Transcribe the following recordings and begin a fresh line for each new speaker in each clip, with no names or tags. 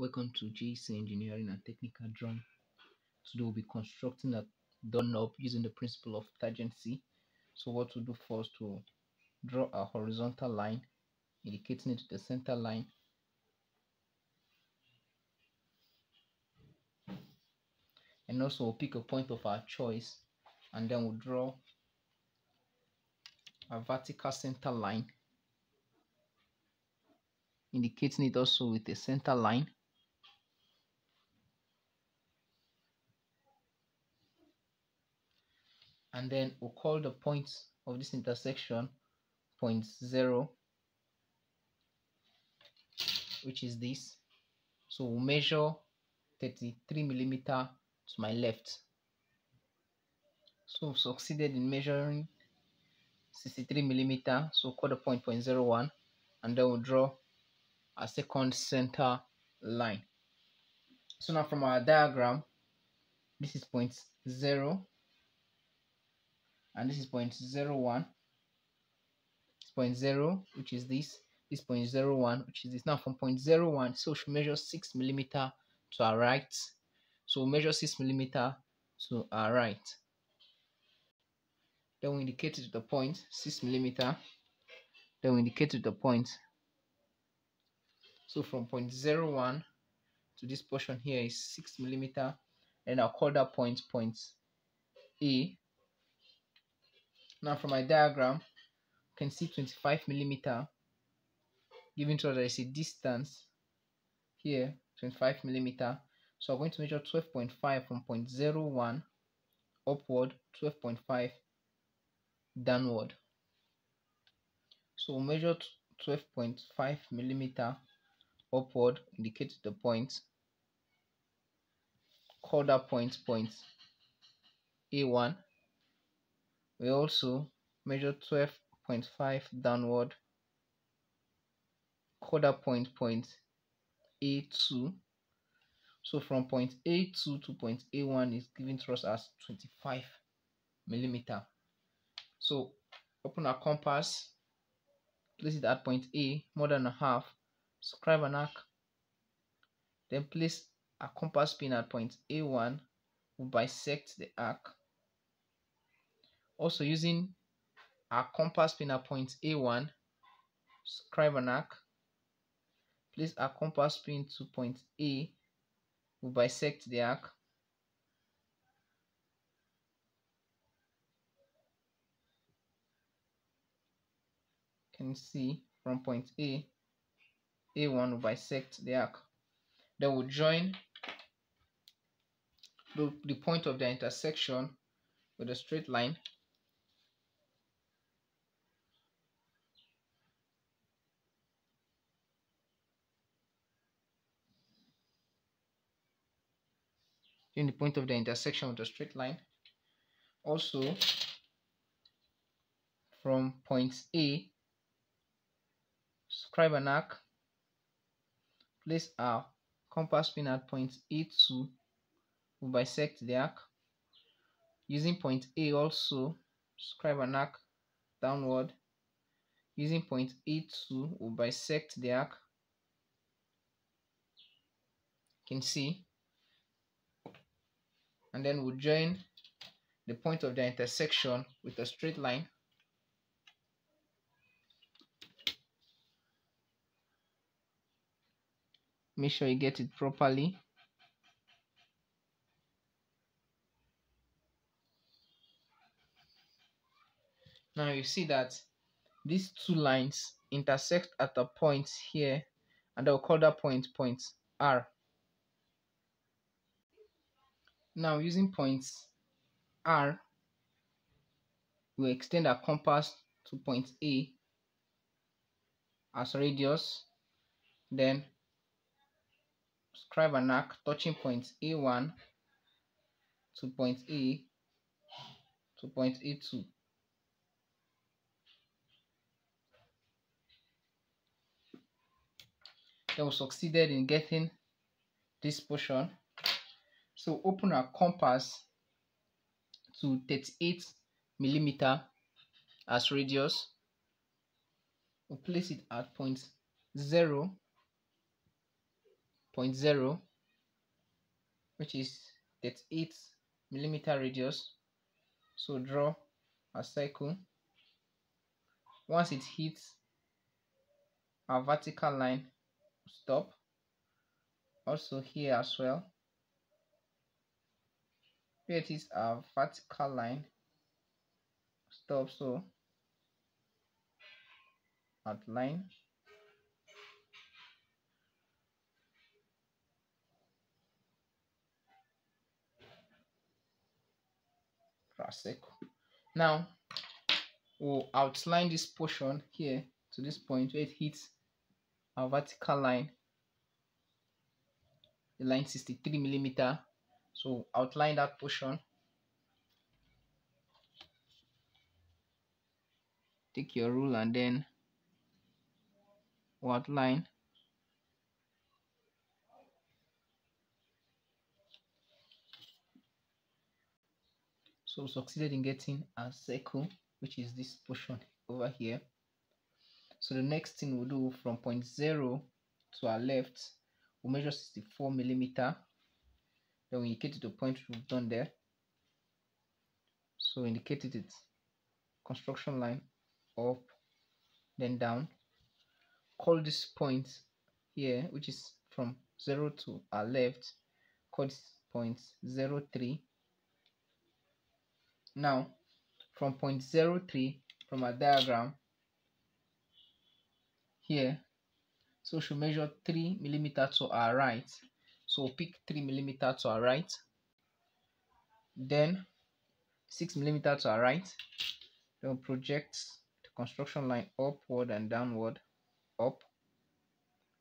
Welcome to JC Engineering and Technical Drawing. Today we'll be constructing a doorknob using the principle of tangency. So what we'll do first to draw a horizontal line indicating it to the center line. And also we'll pick a point of our choice and then we'll draw a vertical center line indicating it also with a center line and then we'll call the point of this intersection point zero which is this. So we'll measure 33 millimeter to my left. So we've succeeded in measuring 63 millimeter so we call the point point zero one and then we'll draw a second center line. So now from our diagram this is point zero and this is point zero one. It's point zero which is this. This point zero one which is this. Now from point zero one so we should measure six millimeter to our right. So we'll measure six millimeter to our right. Then we indicate to the point six millimeter. Then we indicate to the point. So from point zero one to this portion here is six millimeter. And I'll call that point point A now from my diagram, you can see 25 millimeter, given to us there is a distance here, 25 millimeter. So I'm going to measure 12.5 from point 01 upward, 12.5 downward. So we'll measure 12.5 millimeter upward, indicate the point. Call that point point A1 we also measure 12.5 downward quarter point point A2 so from point A2 to point A1 is given to us as 25 millimeter. So open our compass place it at point A more than a half scribe an arc then place a compass pin at point A1 we bisect the arc also using our compass pin at point A1, scribe an arc, place our compass pin to point A, we bisect the arc, can see from point A, A1 will bisect the arc. Then we'll join the, the point of the intersection with a straight line in the point of the intersection of the straight line. Also, from point A, scribe an arc, place our compass pin at point A2, we bisect the arc. Using point A also, scribe an arc downward. Using point A2, we bisect the arc. You can see and then we'll join the point of the intersection with a straight line. Make sure you get it properly. Now you see that these two lines intersect at a point here and I'll call that point point R now using points R, we extend our compass to point A as radius, then scribe an arc touching point A1 to point A to point A2. Then we succeeded in getting this portion so open our compass to 38 millimeter as radius. We'll place it at point 0, point zero which is 38 millimeter radius. So draw a circle. Once it hits a vertical line stop. Also here as well it is a vertical line. Stop so outline now we'll outline this portion here to this point where it hits a vertical line. The line 63 millimeter so outline that portion. Take your rule and then outline. So succeeded in getting a circle which is this portion over here. So the next thing we'll do from point zero to our left we'll measure 64 millimeter then we indicate the point we've done there. So indicated it construction line up then down. Call this point here which is from 0 to our left call this point 03 now from point 03 from our diagram here so we should measure 3 millimeter to our right so pick 3 millimeter to our right. Then 6 millimeter to our right. Then project the construction line upward and downward up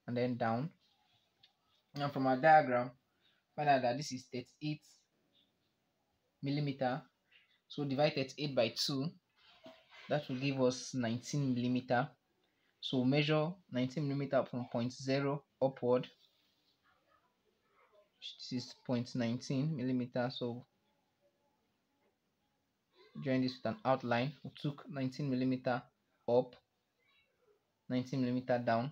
and then down. And from our diagram find out that this is 38 millimeter. So divide 38 by 2 that will give us 19 millimeter. So measure 19 millimeter from point 0 upward this is 0.19 millimeter so join this with an outline. We took 19 millimeter up 19 millimeter down.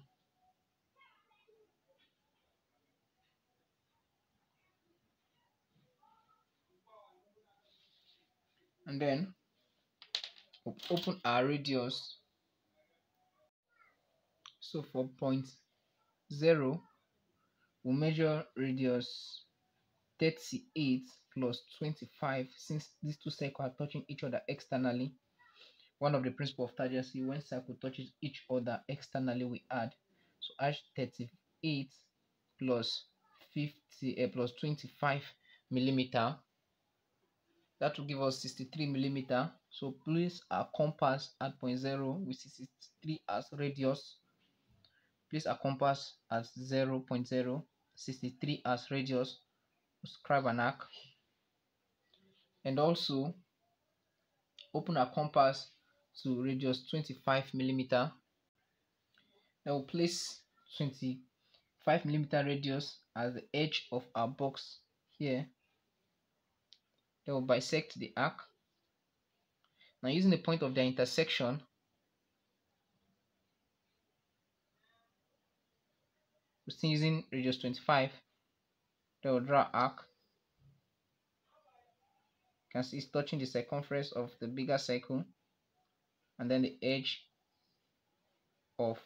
And then we'll open our radius. So for point zero we'll measure radius 38 plus 25 since these two circles are touching each other externally. One of the principle of tangency when circle touches each other externally we add. So add 38 plus 50 uh, plus 25 millimeter. That will give us 63 millimeter. So place our compass at point zero with 63 as radius. Place our compass as 0 0.0 63 as radius scribe an arc. And also open our compass to radius 25 millimeter. Then we'll place 25 millimeter radius as the edge of our box here. They will bisect the arc. Now using the point of their intersection, we're still using radius 25, they will draw arc. You can see it's touching the circumference of the bigger circle. And then the edge of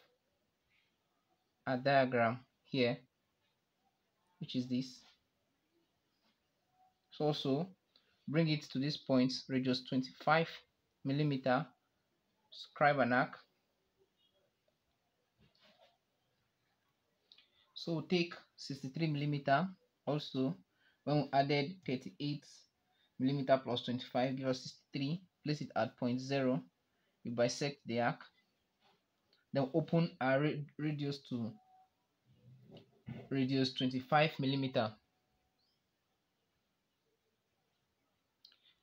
a diagram here which is this. So also bring it to this point radius 25 millimeter scribe an arc so take 63 millimeter also. When we added 38 millimeter plus 25 give us 63 place it at point zero. You bisect the arc. Then open our radius to radius 25 millimeter.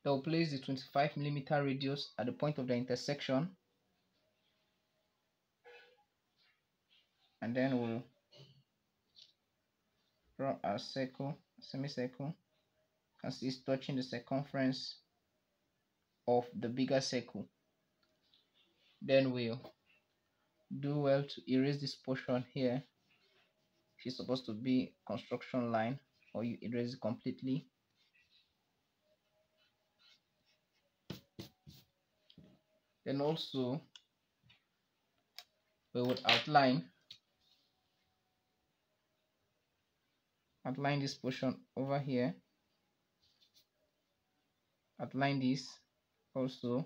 They'll place the 25 millimeter radius at the point of the intersection. And then we'll draw a circle, a semicircle as it's touching the circumference of the bigger circle. Then we'll do well to erase this portion here. it's supposed to be construction line or you erase it completely then also we would outline outline this portion over here. Outline this also.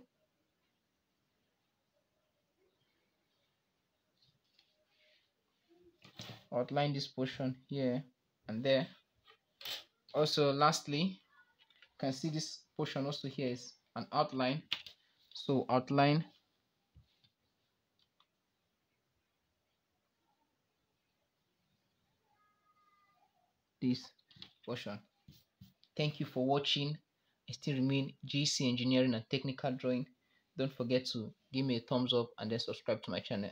Outline this portion here and there. Also lastly you can see this portion also here is an outline. So outline this portion. Thank you for watching. I still remain JC engineering and technical drawing. Don't forget to give me a thumbs up and then subscribe to my channel